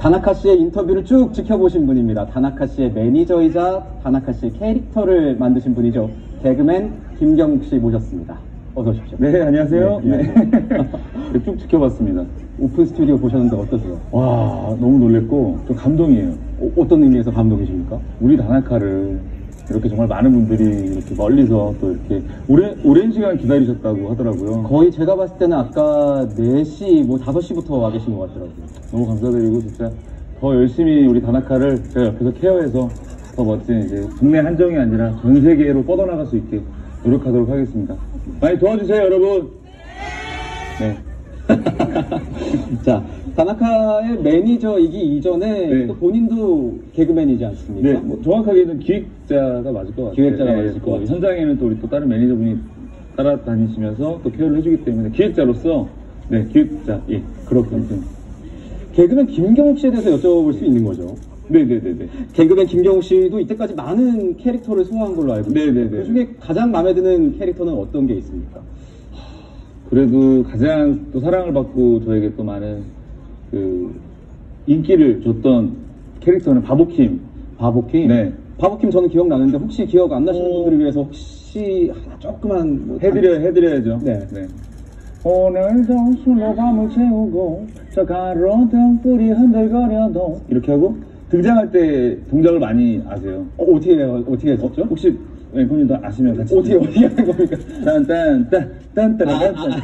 다나카 씨의 인터뷰를 쭉 지켜보신 분입니다. 다나카 씨의 매니저이자 다나카 씨의 캐릭터를 만드신 분이죠. 개그맨 김경욱 씨 모셨습니다. 어서 오십시오. 네, 안녕하세요. 네, 네. 네, 쭉 지켜봤습니다. 오픈 스튜디오 보셨는데 어떠세요? 와, 너무 놀랬고, 좀 감동이에요. 어, 떤 의미에서 감동이십니까? 우리 다나카를 이렇게 정말 많은 분들이 이렇게 멀리서 또 이렇게 오랜, 오랜 시간 기다리셨다고 하더라고요. 거의 제가 봤을 때는 아까 4시, 뭐 5시부터 와 계신 것 같더라고요. 너무 감사드리고, 진짜 더 열심히 우리 다나카를 제가 옆에서 케어해서 더 멋진 이제 국내 한정이 아니라 전 세계로 뻗어나갈 수 있게 노력하도록 하겠습니다. 많이 도와주세요, 여러분! 네. 자, 다나카의 매니저이기 이전에 네. 또 본인도 개그맨이지 않습니까? 네, 뭐 정확하게는 기획자가 맞을 것 같아요. 기획자가 맞을 것 또 같아요. 현장에는 또 우리 또 다른 매니저분이 따라다니시면서 또 케어를 해주기 때문에 기획자로서 네 기획자 예 그렇군요. 개그맨 김경욱 씨에 대해서 여쭤볼 수 있는 거죠. 네네네네. 개그맨 김경욱 씨도 이때까지 많은 캐릭터를 소화한 걸로 알고 있습니다. 네네네. 그 중에 가장 마음에 드는 캐릭터는 어떤 게 있습니까? 그래도 가장 또 사랑을 받고 저에게 또 많은 그 인기를 줬던 캐릭터는 바보킴. 바보킴? 네. 바보킴 저는 기억나는데 혹시 기억 안 나시는 어. 분들을 위해서 혹시 하나 조그만 뭐 해드려 해드려야죠. 네. 오늘도 술로 밤을 채우고 저 가로등 불이 흔들거려도 이렇게 하고 등장할 때 동작을 많이 아세요. 어, 어떻게 해요? 어떻게 했었죠? 혹시 앵커님도 아시면 같이 어떻게 어떻게 하는 겁니까? 딴딴딴 딴따라딴딴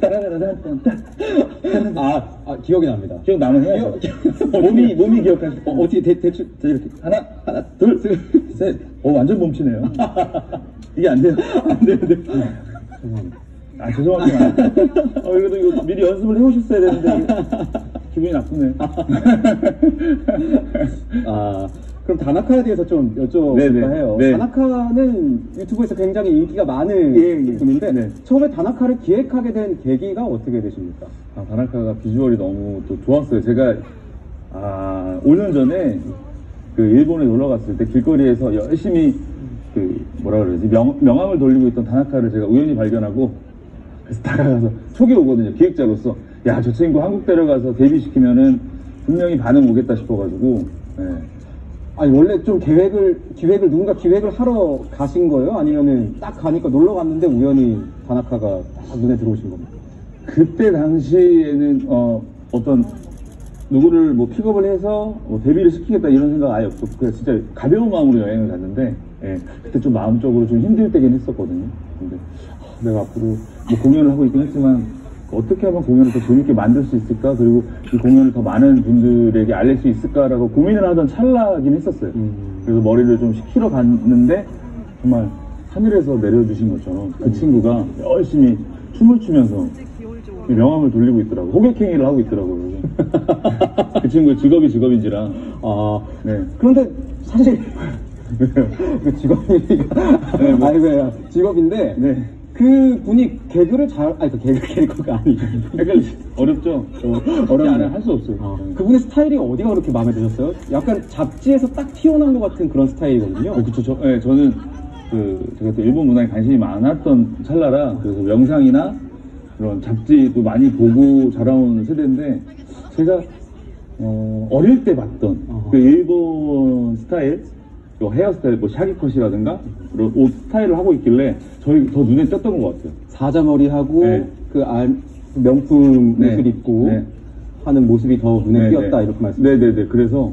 따라라란딴딴 아, 아 기억이 납니다. 기억 나면 해야죠. 몸이 몸이 기억하시. 어, 어떻게 대, 대충 자 이렇게 하나 하나 둘 셋 어 완전 몸치네요. 이게 안 돼요. 안 돼요. 안 돼요. 아 죄송합니다. 어 그래도 이거 미리 연습을 해오셨어야 되는데 기분이 나쁘네. 아, 그럼 다나카에 대해서 좀 여쭤볼까 네네. 해요. 네. 다나카는 유튜브에서 굉장히 인기가 많은 예, 예. 분인데 네. 처음에 다나카를 기획하게 된 계기가 어떻게 되십니까? 아, 다나카가 비주얼이 너무 또 좋았어요. 제가, 아, 5년 전에 그 일본에 놀러 갔을 때 길거리에서 열심히 그, 뭐라 그러지, 명, 명함을 돌리고 있던 다나카를 제가 우연히 발견하고 그래서 다가가서 촉이 오거든요. 기획자로서. 야, 저 친구 한국 데려가서 데뷔시키면은 분명히 반응 오겠다 싶어가지고, 네. 아니 원래 좀 계획을 기획을 누군가 기획을 하러 가신 거예요? 아니면은 딱 가니까 놀러 갔는데 우연히 다나카가 딱 눈에 들어오신 겁니까? 그때 당시에는 어, 어떤 누구를 뭐 픽업을 해서 뭐 데뷔를 시키겠다 이런 생각 아예 없었고 그냥 진짜 가벼운 마음으로 여행을 갔는데 예, 그때 좀 마음적으로 좀 힘들 때긴 했었거든요. 근데 아, 내가 앞으로 뭐 공연을 하고 있긴 했지만 어떻게 하면 공연을 더 재밌게 만들 수 있을까 그리고 이 공연을 더 많은 분들에게 알릴 수 있을까라고 고민을 하던 찰나긴 했었어요. 음. 그래서 머리를 좀 식히러 갔는데 정말 하늘에서 내려주신 것처럼 그 친구가 열심히 춤을 추면서 이 명함을 돌리고 있더라고. 호객행위를 하고 있더라고요. 그 친구의 직업이 직업인지라. 아 네. 그런데 사실 그 직업이니까 네, 뭐. 아이고야 직업인데 네. 그 분이 개그를 잘 아니 그 개그 캐릭터가 아니죠. 약간 어렵죠? 어렵지 않아요. 할수 없어요. 아, 네. 그분의 스타일이 어디가 그렇게 마음에 드셨어요? 약간 잡지에서 딱 튀어나온 것 같은 그런 스타일이거든요. 어, 그쵸. 저, 네, 저는 그, 제가 또 일본 문화에 관심이 많았던 찰나라, 그래서 영상이나 그런 잡지도 많이 보고 자라온 세대인데, 제가, 어, 어릴 때 봤던 어허. 그 일본 스타일, 그 헤어스타일, 뭐 샤기컷이라든가, 그런 옷 스타일을 하고 있길래, 저희 더 눈에 띄었던 것 같아요. 사자머리하고 네. 그 알, 그 명품 네. 옷을 입고 네. 하는 모습이 더 눈에 네, 띄었다 네. 이렇게 말씀. 네네네. 그래서,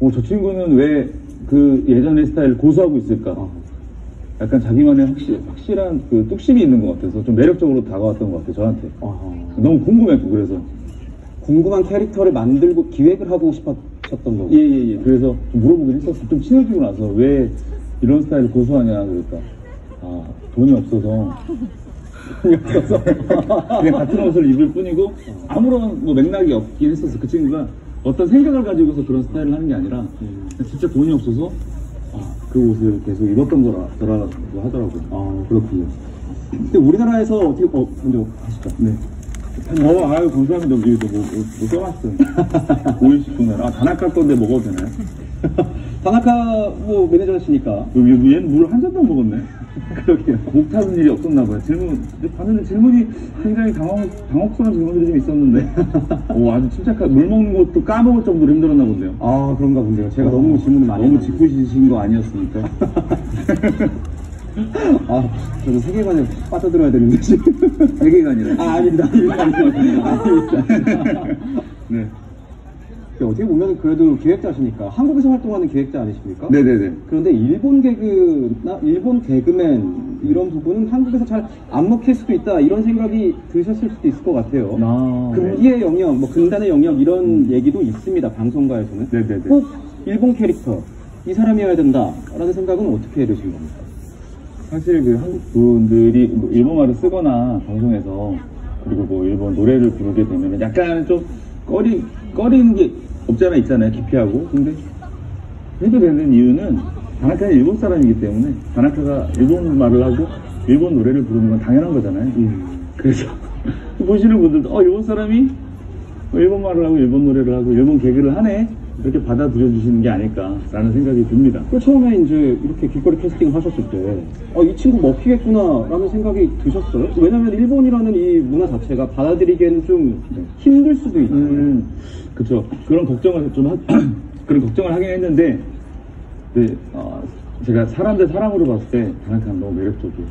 어, 저 친구는 왜 그 예전의 스타일을 고수하고 있을까? 어. 약간 자기만의 확실, 확실한 그 뚝심이 있는 것 같아서 좀 매력적으로 다가왔던 것 같아요, 저한테. 어허. 너무 궁금했고, 그래서. 궁금한 캐릭터를 만들고 기획을 하고 싶었 던 거고. 예, 예, 예. 그래서 좀 물어보긴 했었어. 좀 친해지고 나서 왜 이런 스타일을 고수하냐, 그러니까. 아, 돈이 없어서. 돈이 없어서. 그냥 같은 옷을 입을 뿐이고, 아무런 뭐 맥락이 없긴 했었어. 그 친구가 어떤 생각을 가지고서 그런 스타일을 하는 게 아니라, 진짜 돈이 없어서, 아, 그 옷을 계속 입었던 거라, 더라고 하더라고요. 아 그렇군요. 근데 우리나라에서 어떻게 어 먼저 하시죠. 네. 어, 아유, 감사합니다. 여기 또 뭐, 뭐, 뭐 써놨어요. 오일식품을. 아, 다나카 건데 먹어도 되나요? 다나카 뭐 매니저시니까. 여기, 여기 얘는 물 한 잔도 안 먹었네. 그러게요. 목 타는 일이 없었나 봐요. 질문, 봤는데 질문이 굉장히 당황, 당혹스러운 질문들이 좀 있었는데. 오, 아주 침착한, 물 먹는 것도 까먹을 정도로 힘들었나 본데요. 아 그런가 본데요. 제가 너무 질문을 많이 너무. 짓궂으신 거 아니었습니까? 아 저도 세계관에 빠져들어야 되는데 지금. 세계관이라. 아 아닙니다. 아닙니다. 아닙니다. 네. 어떻게 보면 그래도 기획자시니까 한국에서 활동하는 기획자 아니십니까? 네네네. 그런데 일본 개그나 일본 개그맨 이런 부분은 한국에서 잘 안 먹힐 수도 있다 이런 생각이 드셨을 수도 있을 것 같아요. 아, 금기의 영역, 뭐 근단의 영역 이런 얘기도 있습니다 방송가에서는. 네네네. 꼭 일본 캐릭터 이 사람이어야 된다라는 생각은 어떻게 해두신 겁니까? 사실 그 한국 분들이 뭐 일본말을 쓰거나 방송에서 그리고 뭐 일본 노래를 부르게 되면 약간 좀 꺼리, 꺼리는 게 없지 않아 있잖아요. 기피하고. 근데 해도 되는 이유는 다나카는 일본 사람이기 때문에 다나카가 일본 말을 하고 일본 노래를 부르는 건 당연한 거잖아요. 그래서 보시는 분들도 어 일본 사람이 일본 말을 하고 일본 노래를 하고 일본 개그를 하네 이렇게 받아들여 주시는 게 아닐까라는 생각이 듭니다. 그 처음에 이제 이렇게 길거리 캐스팅 하셨을 때, 어, 이 친구 먹히겠구나라는 생각이 드셨어요? 왜냐면 일본이라는 이 문화 자체가 받아들이기에는 좀 힘들 수도 있고. 음, 그쵸. 그런 걱정을 좀 하, 그런 걱정을 하긴 했는데, 네, 어, 제가 사람 대 사람으로 봤을 때 다나카는 너무 매력적이에요.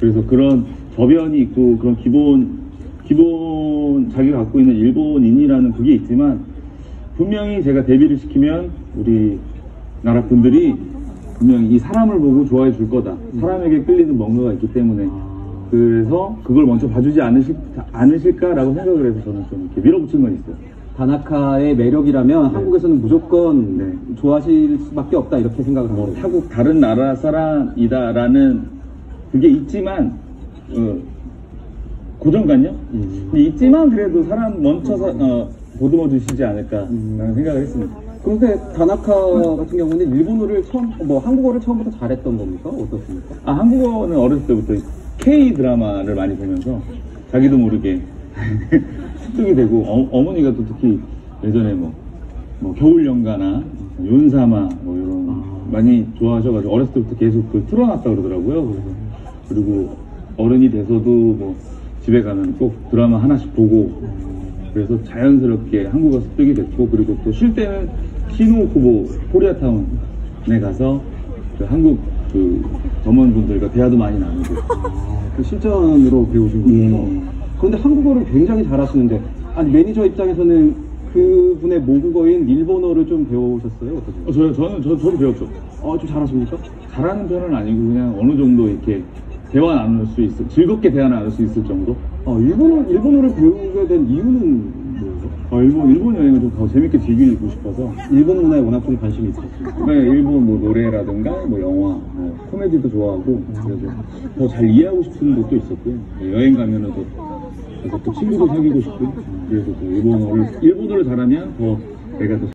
그래서 그런 저변이 있고 그런 기본 기본 자기가 갖고 있는 일본인이라는 그게 있지만 분명히 제가 데뷔를 시키면 우리 나라 분들이 분명히 이 사람을 보고 좋아해 줄 거다. 사람에게 끌리는 뭔가가 있기 때문에 그래서 그걸 먼저 봐주지 않으실, 않으실까라고 생각을 해서 저는 좀 이렇게 밀어붙인 건 있어요. 다나카의 매력이라면 한국에서는 무조건 네. 좋아하실 수밖에 없다 이렇게 생각을 뭐 합니다. 타국 다른 나라 사람이다라는 그게 있지만 어, 고정관념? 음. 있지만 그래도 사람 먼저 사, 어, 보듬어 주시지 않을까라는 음. 생각을 했습니다. 그런데 다나카 같은 경우는 일본어를 처음, 뭐 한국어를 처음부터 잘했던 겁니까? 어떻습니까? 아 한국어는 어렸을 때부터 K 드라마를 많이 보면서 자기도 모르게 습득이 되고 어, 머니가또 특히 예전에 뭐, 뭐 겨울 연가나 윤사마 뭐 이런 아. 많이 좋아하셔가지고 어렸을 때부터 계속 그 틀어놨다 그러더라고요. 그래서 그리고 어른이 돼서도 뭐 집에 가면 꼭 드라마 하나씩 보고 그래서 자연스럽게 한국어 습득이 됐고 그리고 또 쉴 때는 시누쿠보 코리아타운에 가서 그 한국 그 점원분들과 대화도 많이 나누고 그 실전으로 배우신 거죠? 예. 그런데 한국어를 굉장히 잘하시는데, 아니, 매니저 입장에서는 그분의 모국어인 일본어를 좀 배우셨어요? 어떠세요? 어, 저, 저는 저, 저도 배웠죠. 어, 좀 잘하십니까? 잘하는 편은 아니고 그냥 어느 정도 이렇게 대화 나눌 수 있을 즐겁게 대화 나눌 수 있을 정도. 어, 일본어, 일본어를 배우게 된 이유는 뭐예요? 어, 일본 일본 여행을 좀 더 재밌게 즐기고 싶어서 일본 문화에 워낙 좀 관심이 있으셨습니다. 네, 일본 뭐 노래라든가 뭐 영화, 뭐 코미디도 좋아하고 그래서 더 잘 이해하고 싶은 것도 있었고요. 네, 여행 가면은 또 그래서 또 친구도 사귀고 싶고 그래서 또 일본어를 일본어를 잘하면 더 내가 더